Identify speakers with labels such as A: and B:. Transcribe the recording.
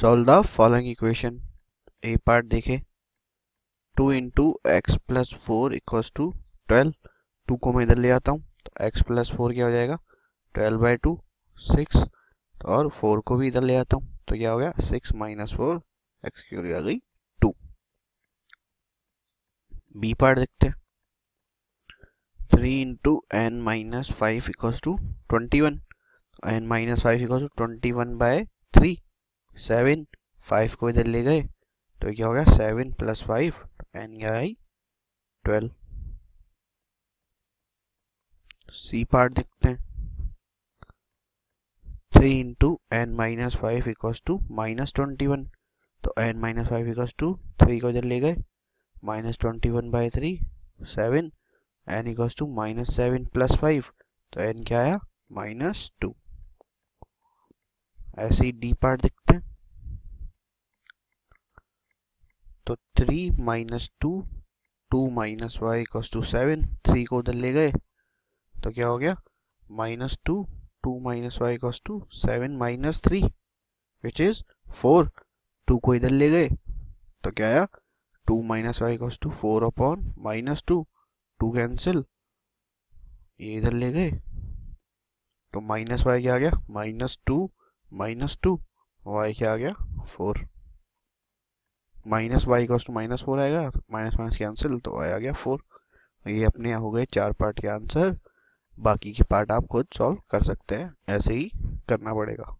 A: Solve the following equation A part देखे two into X plus four equals to twelve two को मैं इधर ले आता हूँ तो एक्स प्लस फोर क्या हो जाएगा? ट्वेल्व बाई टू सिक्स और फोर को भी इधर ले आता हूँ तो क्या हो गया? सिक्स माइनस फोर एक्स की आ गई टू बी पार्ट देखते हैं. Three into N minus five equals to twenty one N minus five equals to twenty one by three seven five को इधर ले गए तो क्या हो गया सेवन प्लस फाइव, एन क्या आई ट्वेल्व। सी पार्ट देखते हैं। Three into N minus five equals to minus twenty one. तो N minus five equals to, three को इधर ले गए, minus twenty one by three, seven. N equals to minus seven plus five तो N क्या आया? Minus two. ऐसे ही डी पार्ट देखते हैं। तो three minus two two minus Y equals to seven three को उधर ले गए। तो क्या हो गया? Minus two two minus y equals two seven minus three which is four two को इधर ले गए। तो क्या आया? Two minus y equals two four upon minus two two cancel ये इधर ले गए। तो माइनस वाई क्या आ गया? Minus two minus two y क्या आ गया? Four minus y cos two minus four आएगा माइनस माइनस कैंसिल तो वाई आ गया फोर ये अपने हो गए चार पार्ट के आंसर बाकी के पार्ट आप खुद सॉल्व कर सकते हैं, ऐसे ही करना पड़ेगा।